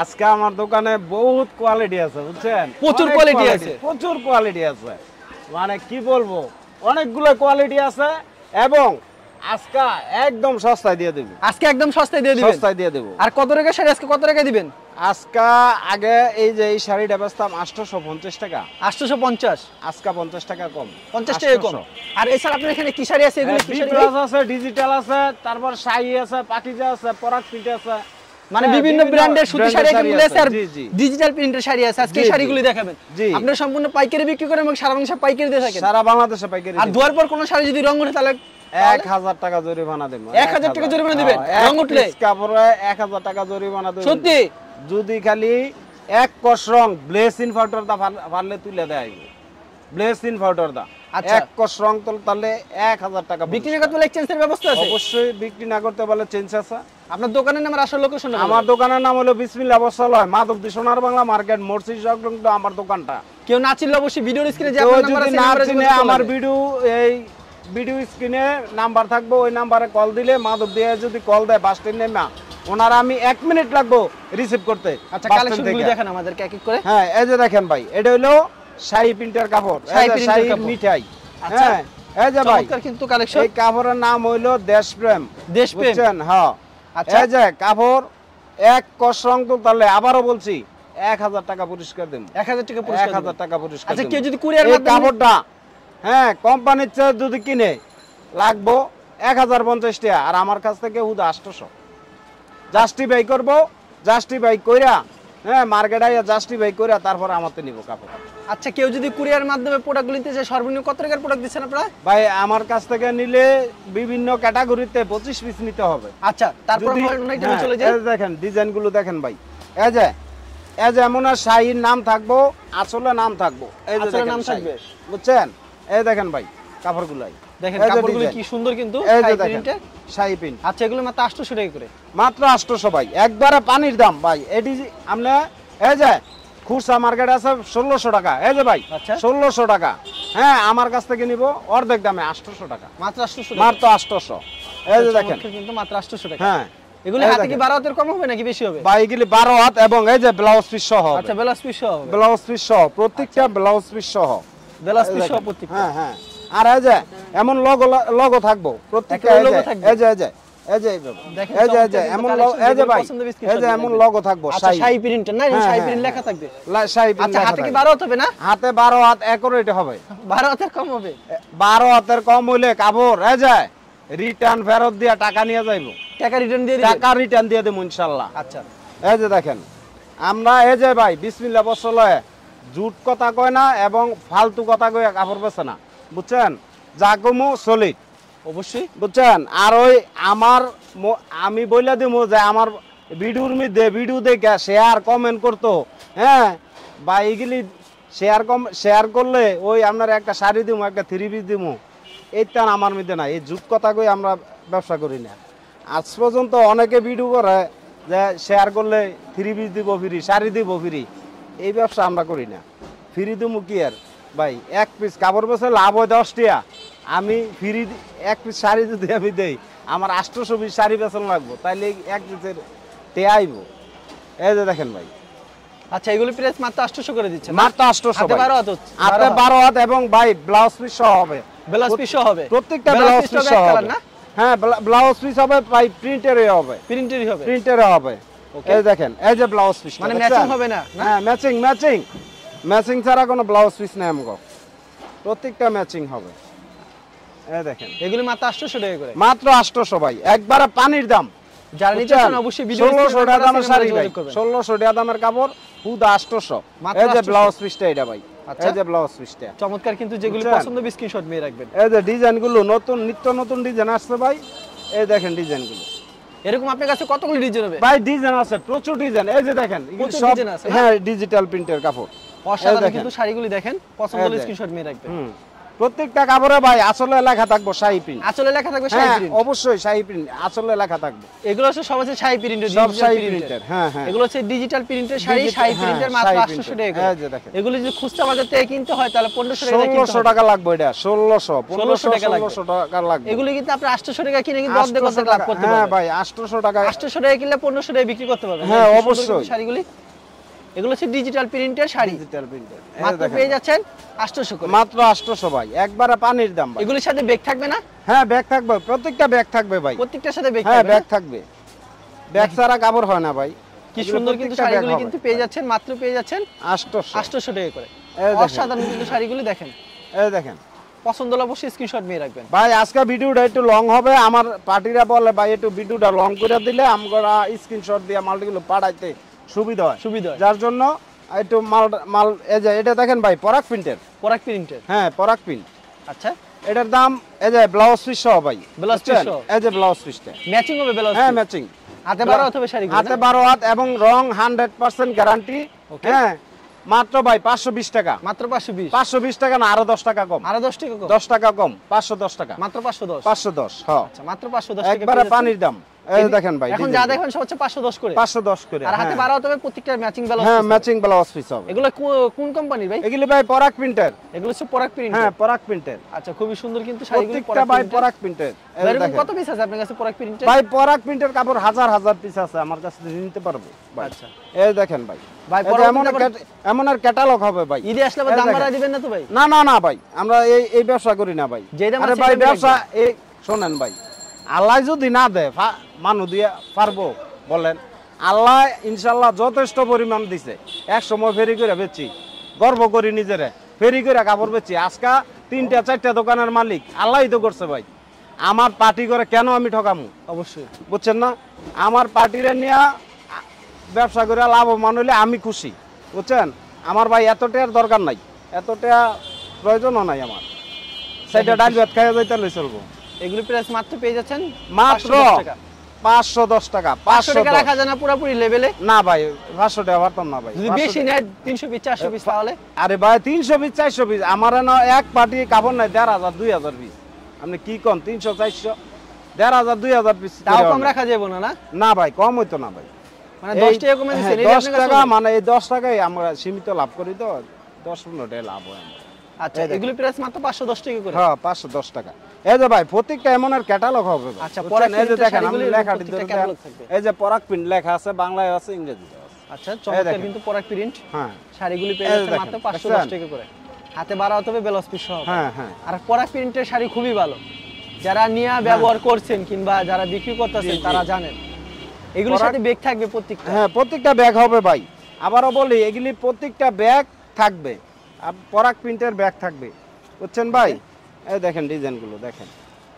আজকে আমার দোকানে বহুত কোয়ালিটি আছে বুঝছেন? প্রচুর quality, আছে। প্রচুর কোয়ালিটি আছে। মানে কি বলব অনেকগুলো কোয়ালিটি আছে এবং আজকে একদম সস্তায় দিয়ে দেবো। আজকে একদম সস্তায় দিয়ে দিবেন? সস্তায় দিয়ে দেবো। আর কত টাকা শাড়ি আজকে কত টাকা দিবেন? আজকে আগে এই যে এই শাড়িটা বেচতাম আটশোশো পঞ্চাশ টাকা। আটশোশো পঞ্চাশ আজকে পঞ্চাশ টাকা কম। পঞ্চাশ টাকা কম। আর এছাড়া আপনার এখানে কি শাড়ি আছে? এগুলো কি শাড়ি? আছে ডিজিটাল আছে তারপর শাড়ি আছে পাকিজা আছে পিঠ আছে। মানে হ্যাঁ, বিভিন্ন ব্র্যান্ডের সুতি শাড়ি এর এগুলো আছে আর ডিজিটাল প্রিন্টের শাড়ি আছে আজকে শাড়িগুলি দেখাবেন। আপনারা সম্পূর্ণ পাইকারি বিক্রি করেন এবং সারা বাংলাদেশে পাইকারি দিয়ে থাকেন সারা বাংলাদেশে পাইকারি আর দিই। ধোয়ার পর কোনো শাড়ি যদি রং ওঠে তাহলে এক হাজার টাকা জরিমানা দেবো এক হাজার টাকা জরিমানা দিবেন? হ্যাঁ, রং উঠলে? কাপড়ে এক হাজার টাকা জরিমানা দেবো সত্যি যদি খালি এক কষ রং ব্লেস ইনভার্টার দা ফার- ফারলে তুলে দেয় ব্লেস ইনভার্টার দা। এক কষ রং তাহলে এক হাজার টাকা বিক্রি না করতে এক্সচেঞ্জের ব্যবস্থা আছে? অবশ্যই বিক্রি না করতে পারলে চেঞ্জ আছে। আপনার দোকানের নাম আসল লোকেশন আমার দোকানের নাম হলো বিসমিল্লা বসালয় মাধবদী সোনার বাংলা মার্কেট মসজিদ সংলগ্ন আমার দোকানটা। কেউ না চিনলে অবশ্যই ভিডিওর স্ক্রিনে যে নাম্বার যদি না চিনে আমার ভিডিও এই ভিডিও স্ক্রিনে নাম্বার থাকব ওই নাম্বারে কল দিলে মাধব দিয়ে যদি কল দেয় বাস স্ট্যান্ড নেমে ওনারা আমি এক মিনিট লাগবো রিসিভ করতে। আচ্ছা কালেকশনগুলি। দেখেন আমাদেরকে এক এক করে। হ্যাঁ এই যে দেখেন ভাই এটা হলো শাড়ি প্রিন্টার কাপড়। শাড়ি। মিঠাই। আচ্ছা। হ্যাঁ এই যে ভাই কিন্তু কালেকশন। এই কাপড়ের নাম হইল দেশপ্রেম। দেশপ্রেম। হ্যাঁ। আচ্ছা। এই যে কাপড় এক তাহলে আবারও বলছি এক হাজার টাকা পুরস্কার দেব। এক হাজার টাকা এক হাজার টাকা পুরস্কার আচ্ছা কেউ যদি কুরিয়ার মাধ্যমে কাপড়টা হ্যাঁ কোম্পানির চেয়ে যদি কিনে লাগবো এক হাজার পঞ্চাশ টাকা। আর আমার কাছ থেকে হুদা আটশোশো জাস্টিফাই করব জাস্টিফাই কইরা হ্যাঁ মার্কেট আইয়া জাস্টিফাই কইরা তারপর আমাতে নিব কাপড়। আচ্ছা কেউ যদি কুরিয়ার মাধ্যমে প্রোডাক্ট নিতে চায় সর্বনিম্ন কত টাকার প্রোডাক্ট দিচ্ছেন আপনারা? ভাই আমার কাছ থেকে নিলে বিভিন্ন ক্যাটাগরিতে পঁচিশ পিস নিতে হবে। আচ্ছা তারপর হ্যাঁ, চলে যাই। এই যে দেখেন ডিজাইনগুলো দেখেন ভাই। এই যে এই যে এমন আর শাহির নাম থাকব আসলে নাম থাকব। এই যে নাম থাকবে। বুঝছেন? এই দেখেন ভাই কাপড়গুলাই। দেখেন কাপড়গুলো কি সুন্দর কিন্তু শাড়ি দেখেন প্রিন্টে শাহি প্রিন্ট আচ্ছা এগুলো মাত্র আটশোশো টাকা করে। মাত্র আটশোশো ভাই। একবারে পানির দাম ভাই। এটি আমরা এই যে খুচরা মার্কেট আছে ষোলোশো টাকা। এই যে ভাই আচ্ছা। টাকা। হ্যাঁ আমার কাছ থেকে নিব অর্ধেক দামে টাকা। মাত্র আটশোশো মাত্র আটশোশো। এই যে দেখেন। কিন্তু মাত্র আটশোশো টাকা। হ্যাঁ। এগুলো হাতে কি দেখেন। বারো হাতের কম হবে নাকি বেশি হবে? এগুলি হাত এবং এই যে ব্লাউজ পিস সহ হবে। আচ্ছা পিস সহ ব্লাউজ পিস সহ। প্রত্যেকটা ব্লাউজ পিস সহ। এই পিস সহ দেখেন। হ্যাঁ হ্যাঁ। আর এই যে এমন লগো লগো থাকব। প্রত্যেকটা এই যে এই যে আচ্ছা না? হ্যাঁ, হ্যাঁ, হ্যাঁ। আচ্ছা লেখা হাতে বারো হাত হবে না? হাতে বারো হাত অ্যাকুরেট হবে। বারো হাতের কম হবে? বারো হাতের কম হইলে কাপড় এই যে রিটার্ন ফেরত দিয়ে টাকা নিয়ে যাইবো। টাকা রিটার্ন দিয়ে দিবেন? টাকা রিটার্ন দিয়ে দেবো ইনশাল্লাহ। আচ্ছা। এই যে দেখেন আমরা এই যে ভাই বিসমিল্লা বসলে জুট কথা কয় না এবং ফালতু কথা কয়ে কাপড় বেছে না। বুঝছেন? যা কমু সলিড অবশ্যই। বুঝছেন? আর ওই আমার আমি বইলা দিব যে আমার ভিডিওর মধ্যে ভিডিও দেখে শেয়ার কমেন্ট করতো। হ্যাঁ? বা এইগুলি শেয়ার কম শেয়ার করলে ওই আপনার একটা শাড়ি দিব একটা থ্রি পিস দিমু। এইটা আমার মধ্যে না এই যুগ কথা কই আমরা ব্যবসা করি না। আজ পর্যন্ত অনেকে ভিডিও করে যে শেয়ার করলে থ্রি পিস দিব ফ্রি শাড়ি দিব ফ্রি এই ব্যবসা আমরা করি না। ফ্রি দিমু কি আর? ভাই এক পিস কাপড় বেছে লাভ হয় দশ টিয়া। আমি ফ্রি এক পিস শাড়ি যদি আমি দেই আমার আষ্টশো পিস শাড়ি বেতন লাগবো তাইলে এক পিসের টে আইব। এই যে দেখেন ভাই। আচ্ছা এগুলো প্রাইস মাত্র আটশোশো করে দিচ্ছেন মাত্র আষ্টশো হাতে বারো হাত হচ্ছে হাতে বারো হাত। এবং ভাই ব্লাউজ পিস সহ হবে। ব্লাউজ পিস সহ হবে। প্রত্যেকটা ব্লাউজ পিস সহ হবে। হ্যাঁ ব্লাউজ পিস হবে ভাই প্রিন্টেরই হবে। প্রিন্টেরই হবে। প্রিন্টেরও হবে. এই দেখেন এই যে ব্লাউজ পিস মানে ম্যাচিং হবে না? হ্যাঁ ম্যাচিং ম্যাচিং ম্যাচিং ছাড়া কোনো ব্লাউজ পিস নেই আমগো। প্রত্যেকটা ম্যাচিং হবে। দেখেন। এগুলো মাত্র আটশোশো টাকা করে। মাত্র আটশোশো ভাই। একবারে পানির দাম। যারা নিতে চান অবশ্যই ষোলোশো টাকা দামের শাড়ি ভাই ষোলোশো টাকা দামের কাপড় হুদা আটশোশো। এই যে ব্লাউজ পিসটা এটা ভাই। আচ্ছা। এই যে ব্লাউজ পিসটা চমৎকার কিন্তু যেগুলো বুঝছেন? পছন্দ স্ক্রিনশট নিয়ে রাখবেন। এই যে নতুন নিত্য নতুন ডিজাইন আসছে ভাই। এই দেখেন এরকম আপনার কাছে কতগুলো ডিজাইন হবে? ভাই ডিজাইন আছে প্রচুর ডিজাইন। এই যে দেখেন সব? হ্যাঁ ডিজিটাল প্রিন্টের কাপড়। অসাধারণ কিন্তু শাড়িগুলি দেখেন পছন্দ হলে স্ক্রিনশট নিয়ে রাখবেন। প্রত্যেকটা কাপড়ে ভাই আসলে লেখা থাকব শাহি প্রিন্ট আসলে লেখা থাকবে শাড়ি হ্যাঁ প্রিন্ট অবশ্যই শাহি প্রিন্ট আসলে লেখা থাকবে। এগুলো হচ্ছে সব হচ্ছে শাড়ি প্রিন্টের সব ডিজিটাল প্রিন্টের প্রিন্টের হ্যাঁ হ্যাঁ। এগুলো হচ্ছে ডিজিটাল প্রিন্টের শাড়ি Digital- হ্যাঁ, প্রিন্টের মাত্র শাড়ি আটশোশো printer। টাকা এই যে দেখেন। এগুলো যদি খুচরা বাজার থেকে কিনতে হয় তাহলে পনেরোশো টাকা কিনতে ষোলোশো হবে। টাকা লাগবে এটা ষোলোশো পনেরোশো টাকা লাগবে। ষোলোশো টাকা লাগবে। এগুলো কিন্তু আপনি আটশোশো টাকা কিনে কিন্তু অর্ধেক অর্ধেক লাভ টাকা- করতে হ্যাঁ ভাই আটশোশো টাকা আটশোশো টাকা কিনলে পনেরোশো টাকা বিক্রি করতে পারবেন। হ্যাঁ, অবশ্যই। শাড়িগুলি এগুলো হচ্ছে ডিজিটাল প্রিন্টের শাড়ি। ডিজিটাল প্রিন্টার মাত্র পেয়ে যাচ্ছেন আটশোশো করে। মাত্র আটশোশো ভাই একবারে পানির দাম এগুলির সাথে বেগ থাকবে না? হ্যাঁ ব্যাগ থাকবে প্রত্যেকটা ব্যাগ থাকবে ভাই। প্রত্যেকটার সাথে বেগ হ্যাঁ ব্যাগ থাকবে। ব্যাগ ছাড়া কাপড় হয় না ভাই। কি সুন্দর কিন্তু শাড়িগুলি। কিন্তু পেয়ে যাচ্ছেন মাত্র পেয়ে যাচ্ছেন আটশোশো। আটশোশো টাকা করে। অসাধারণ কিন্তু শাড়িগুলি দেখেন। এই দেখেন। পছন্দ হলে অবশ্যই স্ক্রিনশট নিয়ে রাখবেন। ভাই আজকে ভিডিওটা একটু লং হবে। আমার পার্টিরা বলে ভাই একটু ভিডিওটা লং করে দিলে আমরা স্ক্রিনশট দিয়ে মালগুলো পাঠাইতে সুবিধা হয়। সুবিধা যার জন্য একটু মাল মাল এই যে এটা দেখেন ভাই পরাগ প্রিন্টের। পরাগ প্রিন্টের। হ্যাঁ পরাগ প্রিন্ট। আচ্ছা। এটার দাম এই যে ব্লাউজ পিস সহ ভাই piece বুঝছেন? সহ? এই যে ব্লাউজ পিসটা। ম্যাচিং হবে ব্লাউজ হ্যাঁ ম্যাচিং হাতে বারো হবে শাড়িগুলো হাতে না? বারো হাত এবং রং হান্ড্রেড পার্সেন্ট গ্যারান্টি Okay. হ্যাঁ মাত্র ভাই পাঁচশো বিশ টাকা। মাত্র পাঁচশো বিশ? পাঁচশো বিশ টাকা না আরও দশ টাকা কম। আরও দশ টাকা কম? দশ টাকা কম পাঁচশো দশ টাকা। মাত্র পাঁচশো দশ? পাঁচশো দশ হ্যাঁ আচ্ছা মাত্র পাঁচশো দশ টাকা একবারে পানির দাম। এই দেখেন ভাই এখন যা দেখেন। সব হচ্ছে পাঁচশো দশ করে। পাঁচশো দশ করে আর হাতে হ্যাঁ। বারো হবে প্রত্যেকটা ম্যাচিং ব্লাউজ হ্যাঁ ম্যাচিং ব্লাউজ পিস হবে এগুলো কোন কোম্পানির ভাই? এগুলি ভাই পরাগ প্রিন্টার এগুলো হচ্ছে পরাগ হ্যাঁ পরাগ প্রিন্টার আচ্ছা খুবই সুন্দর কিন্তু শাড়িগুলো প্রত্যেকটা ভাই পরাগ প্রিন্টার এরকম কত পিস আছে আপনার কাছে পরাগ প্রিন্টের ভাই পরাগ প্রিন্টার কাপড় হাজার হাজার পিস আছে আমার কাছে নিতে পারব আচ্ছা। এই দেখেন ভাই। ভাই, এমন এমন আর ক্যাটালগ হবে ভাই। ঈদে আসলে দাম। বাড়ায় দিবেন না তো ভাই? না না না ভাই আমরা এই এই ব্যবসা করি না ভাই। যে আরে ভাই ব্যবসা এই শোনেন ভাই আল্লাহ যদি না দেয় মানু দিয়ে পারব বলেন। আল্লাহ ইনশাল্লাহ যথেষ্ট পরিমাণ দিছে। এক সময় ফেরি করে বেচি গর্ব করি নিজেরে। ফেরি করে কাপড় বেচি আজকা তিনটা চারটা দোকানের মালিক আল্লাহই তো করছে ভাই। আমার পার্টি করে কেন আমি ঠকামু? অবশ্যই। বুঝছেন না? আমার পার্টিরে নিয়ে ব্যবসা করে লাভবান হলে আমি খুশি। বুঝছেন? আমার ভাই এত টাকার দরকার নাই। এতটা প্রয়োজনও নাই আমার। সেটা ডাল ভাত খাইয়া যাইতে চলবো এগুলো প্রাইস মাত্র পেয়ে যাচ্ছেন মাত্র 510 টাকা। পাঁচশো দশ টাকা পাঁচশো টাকা রাখা যায় না পুরোপুরি লেভেলে না ভাই পাঁচশো টাকা পারতাম না ভাই বেশি নেয় তিনশো পিস চারশো পিস তাহলে? আরে ভাই তিনশো পিস চারশো পিস আমার না এক পার্টি কাপড় নাই দেড় হাজার দুই হাজার পিস আপনি কি কন তিনশো চারশো দেড় হাজার দুই হাজার পিস তাও কম রাখা যাবে না না? না ভাই কম হইতো না ভাই। মানে দশ টাকা কমে হ্যাঁ, দশ টাকা মানে এই দশ টাকায় আমরা সীমিত লাভ করি তো দশ পনেরো টাকা লাভ হয়। আচ্ছা এগুলো প্রাইস মাত্র পাঁচশো দশ টাকা করে। হ্যাঁ পাঁচশো দশ টাকা। এই যে ভাই প্রত্যেকটা এমন আর ক্যাটালগ হবে আচ্ছা, এই যে দেখেন আমি লেখা। এই যে পরাগ প্রিন্ট লেখা আছে বাংলায় আছে ইংরেজিতে আছে। আচ্ছা চমৎকার কিন্তু পরাগ প্রিন্ট হ্যাঁ। শাড়িগুলি পেয়ে যাচ্ছে মাত্র পাঁচশো দশ দেখছেন? টাকা করে। হাতে বাড়া হতে বেলস পিস সহ। হ্যাঁ হ্যাঁ। আর পরাগ প্রিন্টের শাড়ি খুবই ভালো। যারা নিয়ে ব্যবহার করছেন কিংবা যারা বিক্রি করতেছেন। তারা জানেন। এগুলোর সাথে বেগ থাকবে প্রত্যেকটা। হ্যাঁ প্রত্যেকটা ব্যাগ হবে ভাই। আবারও বলি এগুলি প্রত্যেকটা ব্যাগ থাকবে। পরাগ প্রিন্টের ব্যাগ থাকবে। বুঝছেন ভাই? এই দেখেন ডিজাইনগুলো দেখেন।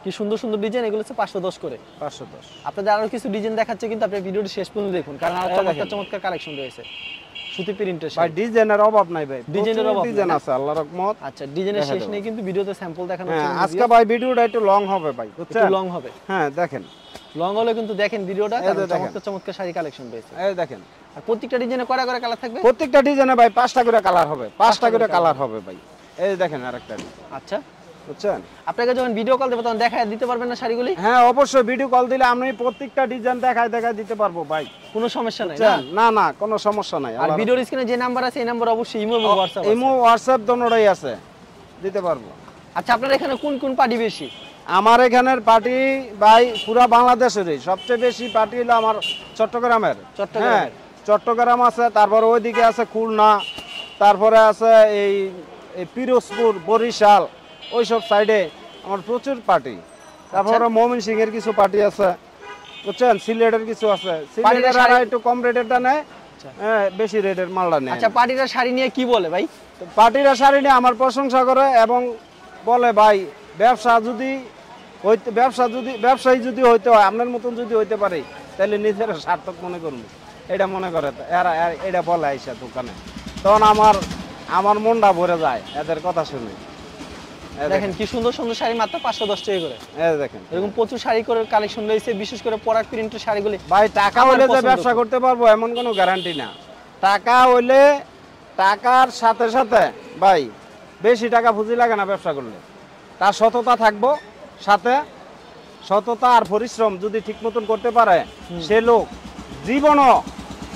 কি সুন্দর সুন্দর ডিজাইন এগুলো হচ্ছে পাঁচশো দশ করে। পাঁচশো দশ। আপনাদের আরও কিছু ডিজাইন দেখাচ্ছে কিন্তু আপনি ভিডিওটি শেষ পর্যন্ত দেখুন কারণ চমৎকার চমৎকার কালেকশন রয়েছে। সুতি প্রিন্টের ভাই ডিজাইনের অভাব নাই ভাই ডিজাইনের অভাব ডিজাইন আছে আল্লাহ রহমত। আচ্ছা ডিজাইনের শেষ নেই কিন্তু ভিডিওতে স্যাম্পল দেখানো হ্যাঁ হচ্ছে আজকে ভাই ভিডিওটা একটু লং হবে ভাই একটু লং হবে। হ্যাঁ দেখেন। লং হলে কিন্তু দেখেন ভিডিওটা চমৎকার চমৎকার শাড়ি কালেকশন রয়েছে। এই দেখেন। আর প্রত্যেকটা ডিজাইনে কয়টা করে কালার থাকবে? প্রত্যেকটা ডিজাইনে ভাই পাঁচটা করে কালার হবে পাঁচটা করে কালার হবে ভাই। এই দেখেন আরেকটা। আচ্ছা। বুঝছেন? আপনাকে যখন ভিডিও কল দেবো তখন দেখায় দিতে পারবেন না শাড়িগুলি? হ্যাঁ অবশ্যই ভিডিও কল দিলে আমি প্রত্যেকটা ডিজাইন দেখায় দেখায় দিতে পারব ভাই। কোনো সমস্যা নাই না? না কোনো সমস্যা নাই। আর ভিডিওর স্ক্রিনে যে নাম্বার আছে এই নাম্বার অবশ্যই ইমো এবং হোয়াটসঅ্যাপ ইমো হোয়াটসঅ্যাপ দোনোটাই আছে। দিতে পারব। আচ্ছা আপনার এখানে কোন কোন পার্টি বেশি? আমার এখানের পার্টি ভাই পুরা বাংলাদেশেরই। সবচেয়ে বেশি পার্টি হলো আমার চট্টগ্রামের। হ্যাঁ চট্টগ্রাম আছে তারপরে ওইদিকে আছে খুলনা তারপরে আছে এই পিরোজপুর বরিশাল। ওইসব সাইডে আমার প্রচুর পার্টি তারপরে মমিন সিং এর কিছু পার্টি আছে। বুঝছেন? সিলেটের কিছু আছে। সিলেটের শাড়ি- একটু কম রেটেরটা নেয় আচ্ছা। হ্যাঁ বেশি রেটের মালটা নেয়। আচ্ছা পার্টিরা শাড়ি নিয়ে কি বলে ভাই? পার্টিরা শাড়ি নিয়ে আমার প্রশংসা করে এবং বলে ভাই ব্যবসা যদি হইতে ব্যবসা যদি ব্যবসায়ী যদি হইতে হয় আপনার মতন যদি হইতে পারে তাহলে নিজের সার্থক মনে করুন। এটা মনে করে এরা এটা বলে আইসা দোকানে। তখন আমার আমার মনটা ভরে যায় এদের কথা শুনে। দেখেন কি সুন্দর সুন্দর শাড়ি মাত্র পাঁচশো দশ টাকা করে। দেখেন। এরকম প্রচুর শাড়ি করে কালেকশন রয়েছে বিশেষ করে পরাগ প্রিন্টের শাড়িগুলি। ভাই টাকা হলে যে ব্যবসা করতে পারব এমন কোনো গ্যারান্টি না। টাকা হইলে টাকার সাথে সাথে ভাই বেশি টাকা পুঁজি লাগে না ব্যবসা করলে। তার সততা থাকব সাথে সততা আর পরিশ্রম যদি ঠিক মতন করতে পারে সে লোক জীবনও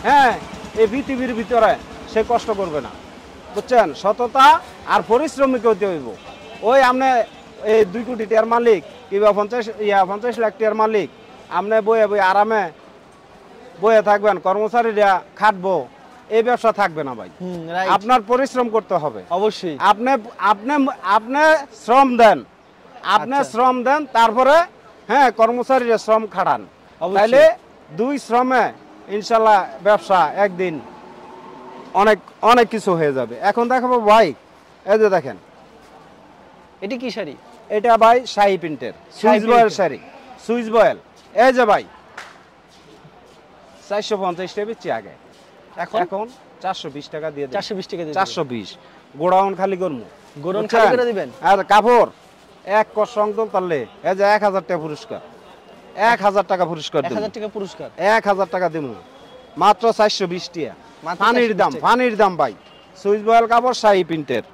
হ্যাঁ এই পৃথিবীর ভিতরে সে কষ্ট করবে না। বুঝছেন? সততা আর পরিশ্রমিক হইতে হইব। ওই আপনি এই দুই কোটি টিয়ার মালিক কিংবা পঞ্চাশ ইয়া পঞ্চাশ লাখ টিয়ার মালিক আপনি বয়ে বই আরামে বয়ে থাকবেন কর্মচারীরা খাটবো এই ব্যবসা থাকবে না ভাই। আপনার পরিশ্রম করতে হবে। অবশ্যই। আপনি আপনি আপনি শ্রম দেন। আপনি আচ্ছা। শ্রম দেন তারপরে হ্যাঁ কর্মচারীরা শ্রম খাটান। তাইলে দুই শ্রমে ইনশাল্লাহ ব্যবসা একদিন অনেক অনেক কিছু হয়ে যাবে। এখন দেখাবো ভাই এই যে দেখেন এটি কি শাড়ি? এটা ভাই শাহি প্রিন্টের। Swiss voile sari. Swiss voile. এই যে ভাই। চারশো পঞ্চাশ টাকা বেচছি আগে। এখন? এখন চারশো বিশ টাকা দিয়ে চারশো বিশ টাকা চারশো বিশ। গোডাউন খালি করব গোডাউন খালি করে দিবেন? আর কাপড় এক কর সংদল তাহলে। এই যে এক হাজার টাকা পুরস্কার। এক হাজার টাকা পুরস্কার এক হাজার টাকা পুরস্কার। এক হাজার টাকা দিব। মাত্র চারশো বিশ টাকা। পানির দাম পানির দাম ভাই। সুইচ বয়েল কাপড় শাহি প্রিন্টের।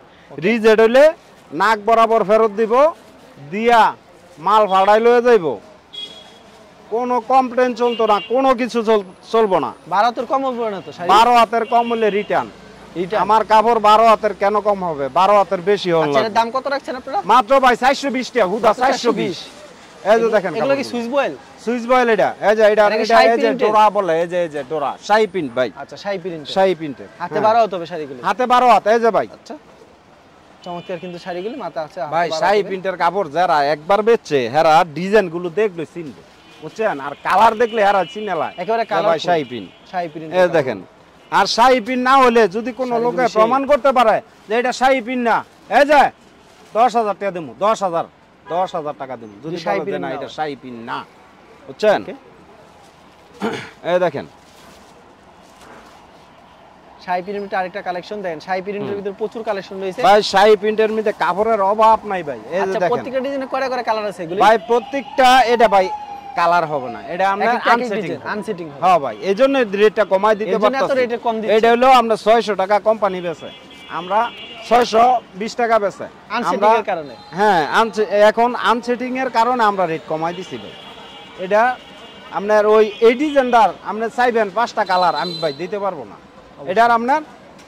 রিজেড হইলে নাক বরাবর ফেরত দিব দিয়া মাল ভাড়াই লয়ে যাইব। কোনো কমপ্লেন চলতো না কোনো কিছু চল- চলবো না। বারো তোর কম হবে না তো বারো হাতের কম হলে রিটার্ন আমার কাপড় বারো হাতের কেন কম হবে? বারো হাতের বেশি হবে আচ্ছা দাম কত রাখছেন আপনারা? মাত্র ভাই চারশো বিশ টাকা হুদা চারশো বিশ। এই যে দেখেন এগুলো কি সুইচ বয়েল? সুইচ বয়েল এটা। এই যে এটা এটা এই যে ডোরা বলে এই যে এই যে ডোরা ভাই। আচ্ছা হাতে হ্যাঁ। বারো হতে হবে শাড়িগুলো। হাতে বারো হাত এই যে ভাই। আচ্ছা। চমৎকার কিন্তু শাড়িগুলি মাথা আছে ভাই। প্রিন্টের কাপড় যারা একবার বেচছে হেরা ডিজাইনগুলো দেখলে চিনবে বুঝছেন আর কালার দেখলে হেরা চিনেলা একেবারে। শাহি প্রিন্ট শাড়ি প্রিন্ট এই দেখেন আর শাহি পিন না হলে যদি কোনো লোকে। প্রমাণ করতে পারে যে এটা শাহি পিন না এই যে দশ হাজার টাকা দেবো দশ হাজার দশ হাজার টাকা দেবো যদি শাহি বলে পিন না এটা। শাহি পিন না বুঝছেন. এই দেখেন শাড়ি প্রিন্টের আরেকটা কালেকশন দেখেন শাড়ি প্রিন্টের ভিতরে প্রচুর কালেকশন রয়েছে। ভাই শাহি প্রিন্টের মধ্যে কাপড়ের অভাব নাই ভাই। এই যে আচ্ছা দেখেন। প্রত্যেকটা ডিজাইনে করে করে কালার আছে এগুলি? ভাই প্রত্যেকটা এটা ভাই কালার হবে না। এটা আমরা আনসেটিং আনসেটিং হ্যাঁ ভাই এই রেটটা কমাই দিতে এর পারতাছি। রেটে কম দিচ্ছে। এটা হলো আমরা ছয়শো টাকা কোম্পানি বেচে। আমরা টাকা বেচে। আনসেটিং এর কারণে। হ্যাঁ এখন আনসেটিং এর কারণে আমরা রেট কমাই দিছি ভাই। এটা আপনার ওই এই ডিজাইনটার আপনি চাইবেন পাঁচটা কালার আমি ভাই দিতে পারব না। এটার আপনার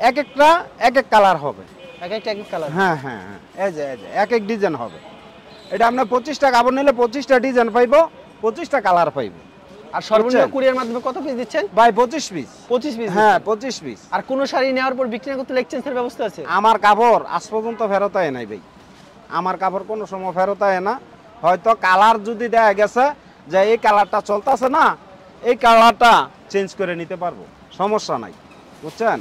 এক একটা এক এক কালার হবে। এক একটা এক কালার হ্যাঁ হ্যাঁ হ্যাঁ। এই যে এই যে এক এক ডিজাইন হবে। এটা আপনার পঁচিশটা কাপড় নিলে পঁচিশটা ডিজাইন পাইবো পঁচিশটা কালার পাইবো। আর সর্বনিম্ন? কুরিয়ার মাধ্যমে কত পিস দিচ্ছেন? ভাই পঁচিশ পিস পঁচিশ পিস হ্যাঁ পঁচিশ পিস আর কোন শাড়ি নেওয়ার পর বিক্রি করতে এক্সচেঞ্জের ব্যবস্থা আছে? আমার কাপড় আজ পর্যন্ত ফেরত আয় নাই ভাই। আমার কাপড় কোনো সময় ফেরত আয় না। হয়তো কালার যদি দেয়া গেছে যে এই কালারটা চলতেছে না এই কালারটা চেঞ্জ করে নিতে পারব। সমস্যা নাই। বুঝছেন?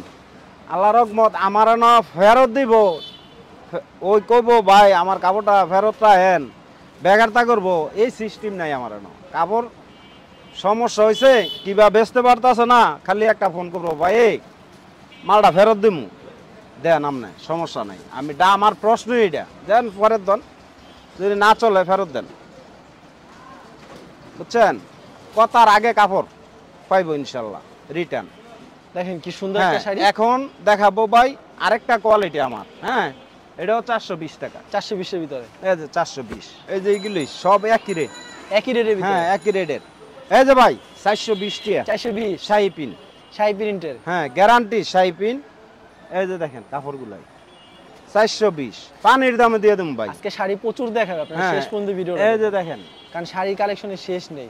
আল্লাহ রকমত আমার না ফেরত দিব। ওই কইব, ভাই, আমার কাপড়টা ফেরতটা হেন বেগারটা করব। এই সিস্টেম নাই আমার না। কাপড় সমস্যা হয়েছে কিবা বেচতে পারতাছে না, খালি একটা ফোন করব, ভাই মালটা ফেরত দিমু। দেন আমনে, সমস্যা নাই। আমি ডা, আমার প্রশ্ন এটা দেন, পরের দেন। যদি না চলে, ফেরত দেন। বুঝছেন? কথার আগে কাপড় পাইবো ইনশাল্লাহ রিটার্ন দেখেন কি সুন্দর হ্যাঁ একটা শাড়ি। এখন দেখাবো ভাই আরেকটা কোয়ালিটি আমার হ্যাঁ? এটাও চারশো বিশ টাকা। চারশো বিশের ভিতরে? এই যে চারশো বিশ এই যে এইগুলি সব একই রেট একই রেটের হ্যাঁ একই রেটের এই যে ভাই চারশো বিশ টাকা চারশো বিশ? শাহি পিন শাড়ি প্রিন্টের? হ্যাঁ গ্যারান্টি শাহি পিন এই যে দেখেন কাপড়গুলাই। চারশো বিশ পানির দামে দিয়ে দেবো ভাই। আজকে শাড়ি প্রচুর দেখাবে আপনার হ্যাঁ। শেষ পর্যন্ত ভিডিও এই যে দেখেন। কারণ শাড়ি কালেকশনের শেষ নেই।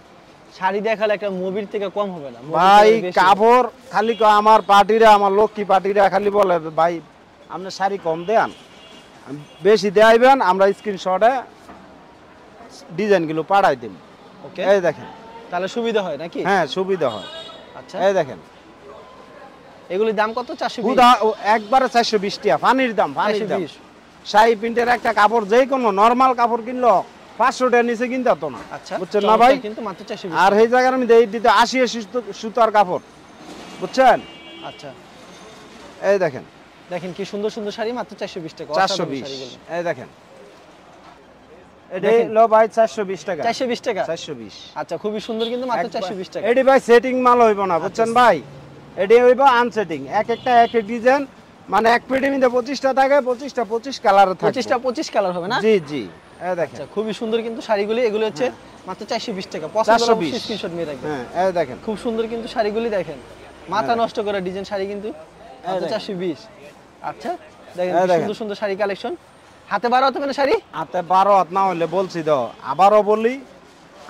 শাড়ি দেখালে একটা মুভির থেকে কম হবে না। ভাই। কাপড় খালি আমার পার্টিরা আমার লক্ষ্মী পার্টিরা খালি বলে ভাই আপনি শাড়ি কম দেন বেশি দেয়াইবেন আমরা স্ক্রিনশটে ডিজাইনগুলো পাঠাই দিন ওকে এই দেখেন। তাহলে সুবিধা হয় নাকি? হ্যাঁ সুবিধা হয়। আচ্ছা। এই দেখেন। এগুলির দাম কত? চারশো একবারে চারশো বিশ টাকা পানির দাম পানির দাম। শাহি প্রিন্টের একটা কাপড় যে কোনো নর্মাল কাপড় কিনলো পাঁচশো টাকার নিচে কিনতে হতো না। আচ্ছা বুঝছেন না ভাই? কিন্তু মাত্র চারশো আর এই জায়গার আমি দিতে আশি সুতো- সুতার কাপড়। বুঝছেন? আচ্ছা। এই দেখেন। দেখেন কি সুন্দর সুন্দর শাড়ি মাত্র চারশো বিশ টাকা চারশো বিশ। এই দেখেন। ভাই টাকা। টাকা? আচ্ছা খুবই সুন্দর কিন্তু মাত্র টাকা। এটি ভাই সেটিং মাল হইব না বুঝছেন ভাই? এটি হইব আনসেটিং এক একটা এক এক ডিজাইন মানে এক পেটি মধ্যে পঁচিশটা থাকে পঁচিশটা পঁচিশ কালার থাকে পঁচিশটা পঁচিশ কালার হবে না? জি জি। দেখেন। আচ্ছা খুবই সুন্দর কিন্তু শাড়িগুলি। এগুলো হচ্ছে মাত্র চারশো বিশ টাকা। পছন্দ 420 স্ক্রিনশট নিয়ে রাখবেন। হ্যাঁ দেখেন। খুব সুন্দর কিন্তু শাড়িগুলি দেখেন। মাথা নষ্ট করা ডিজাইন শাড়ি কিন্তু। চারশো বিশ। আচ্ছা দেখেন। সুন্দর সুন্দর শাড়ি কালেকশন হাতে বারো হতে পারে শাড়ি? হাতে বারো হাত না হলে বলছি তো আবারও বলি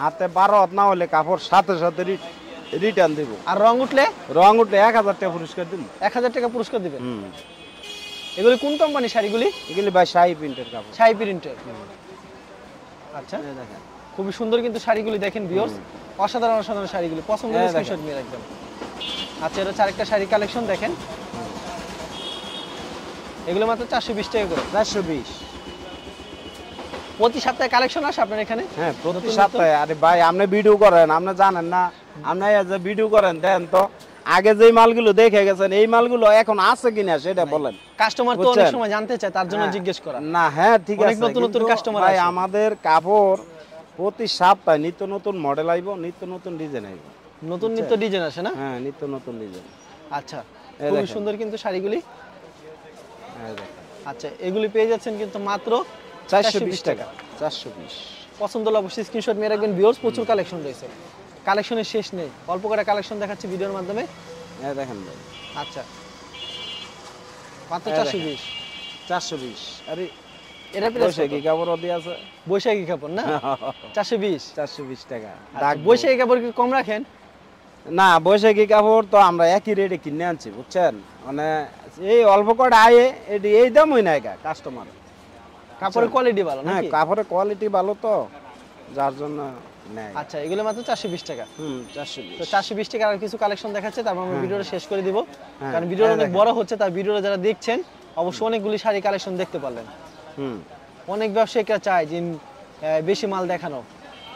হাতে বারো হাত না হলে কাপড় সাথে সাথে রিটার্ন দিব। আর রং উঠলে? রং উঠলে এক হাজার টাকা পুরস্কার দিব এক হাজার টাকা পুরস্কার দিবেন। এগুলি কোন কোম্পানি শাড়িগুলি? এগুলি ভাই শাহি প্রিন্টের কাপড়। শাড়ি প্রিন্টের আচ্ছা। দেখেন। খুবই সুন্দর কিন্তু শাড়িগুলি দেখেন ভিউয়ার্স অসাধারণ অসাধারণ শাড়িগুলি। পছন্দ হ্যাঁ, হলে স্ক্রিনশট নিয়ে রাখবেন। আচ্ছা এটা হচ্ছে আরেকটা শাড়ি কালেকশন দেখেন। এগুলো মাত্র চারশো বিশ টাকা করে। চারশো বিশ। প্রতি সপ্তাহে কালেকশন আসে আপনার এখানে? হ্যাঁ প্রতি সপ্তাহে। আরে ভাই আপনি ভিডিও করেন আপনি জানেন না। আপনি যে ভিডিও করেন দেন তো। আগে যেই মালগুলো দেখে গেছেন এই মালগুলো এখন আছে কিনা সেটা বলেন। কাস্টমার তো অনেক সময় জানতে চায় তার জন্য হ্যাঁ। জিজ্ঞেস করা। না হ্যাঁ ঠিক আছে। নতুন নতুন customer ভাই আমাদের কাপড় প্রতি সপ্তাহে নিত্য নতুন মডেল আইব নিত্য নতুন ডিজাইন আইব। নতুন নিত্য ডিজাইন আসে না? হ্যাঁ নিত্য নতুন ডিজাইন আচ্ছা দেখেন। সুন্দর কিন্তু শাড়িগুলি। আচ্ছা এগুলি পেয়ে যাচ্ছেন কিন্তু মাত্র চারশো বিশ টাকা। চারশো বিশ। পছন্দ হলে অবশ্যই স্ক্রিনশট নিয়ে রাখবেন। ভিউয়ার্স প্রচুর কালেকশন রয়েছে। কালেকশনের শেষ নেই। অল্প করে কালেকশন দেখাচ্ছি ভিডিওর মাধ্যমে। হ্যাঁ দেখেন ভাই। আচ্ছা। মাত্র চারশো বিশ। চারশো বিশ। আরে এটা বৈশাখী কাপড় দিয়ে আছে। বৈশাখী কাপড় না? চারশো বিশ। চারশো বিশ টাকা। বৈশাখী কাপড় কি কম রাখেন? না বৈশাখী কাপড় তো আমরা একই রেটে কিনে আনছি বুঝছেন? মানে এই অল্প কটা আয়ে এটি এই দামই নাই কাস্টমার কাপড়ের কোয়ালিটি ভালো হ্যাঁ কাপড়ের কোয়ালিটি ভালো তো যার জন্য নেয় আচ্ছা এগুলো মাত্র চারশো বিশ টাকা। হুম চারশো তো বিশ চারশো বিশ টাকা আর কিছু কালেকশন দেখাচ্ছে তারপর আমরা ভিডিওটা শেষ করে দিব। হ্যাঁ, কারণ ভিডিওটা হ্যাঁ, অনেক বড় হচ্ছে তার ভিডিওটা যারা দেখছেন অবশ্যই অনেকগুলি শাড়ি কালেকশন দেখতে পারলেন। অনেক ব্যবসায়িকরা চায় যে বেশি মাল দেখানো।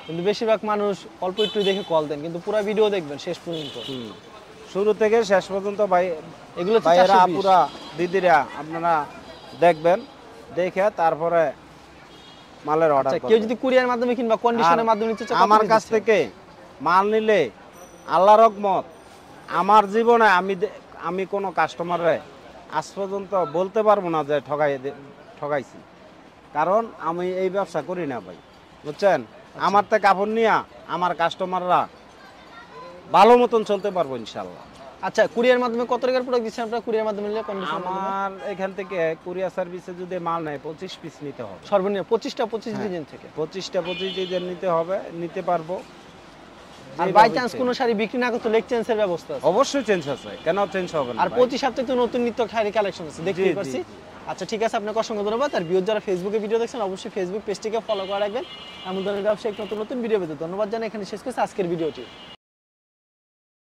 কিন্তু বেশিরভাগ মানুষ অল্প একটু দেখে কল দেন কিন্তু পুরো ভিডিও দেখবেন শেষ পর্যন্ত। শুরু থেকে শেষ পর্যন্ত ভাই এগুলো হচ্ছে ভাইয়েরা আপুরা দিদিরা আপনারা দেখবেন দেখে তারপরে মালের অর্ডার আচ্ছা কেউ যদি কুরিয়ার মাধ্যমে কিংবা কন্ডিশনের মাধ্যমে নিতে চায় আমার কাছ থেকে মাল নিলে আল্লাহ রকমত আমার জীবনে আমি আমি কোনো কাস্টমারে আজ পর্যন্ত বলতে পারব না যে ঠগাই ঠগাইছি। কারণ আমি এই ব্যবসা করি না ভাই বুঝছেন? আচ্ছা। আমার থেকে কাপড় নিয়া আমার কাস্টমাররা ভালো মতন চলতে পারব ইনশাল্লাহ আচ্ছা কুরিয়ার মাধ্যমে কত টাকার প্রোডাক্ট দিচ্ছেন আপনারা? কুরিয়ার মাধ্যমে নিলে কন্ডিশন আমার এখান থেকে কুরিয়ার সার্ভিসে যদি মাল নেয় পঁচিশ পিস নিতে হবে। সর্বনিম্ন পঁচিশটা পঁচিশ হ্যাঁ। ডিজাইন থেকে? পঁচিশটা পঁচিশ ডিজাইন নিতে হবে নিতে পারব। আর বাই চান্স। কোনো শাড়ি বিক্রি না করতে লেগ চেঞ্জের ব্যবস্থা আছে? অবশ্যই চেঞ্জ আছে কেন চেঞ্জ হবে না আর ভাই? প্রতি সপ্তাহে তো নতুন নিত্য শাড়ি কালেকশন আছে দেখতেই জি, পারছি। আচ্ছা ঠিক আছে আপনাকে অসংখ্য ধন্যবাদ। আর ভিউজ যারা ফেসবুকে ভিডিও দেখছেন অবশ্যই ফেসবুক পেজটিকে ফলো করে রাখবেন। এমন ধরনের ব্যবসায়িক নতুন নতুন ভিডিও পেতে ধন্যবাদ জানাই। এখানে শেষ করছি আজকের ভিডিওটি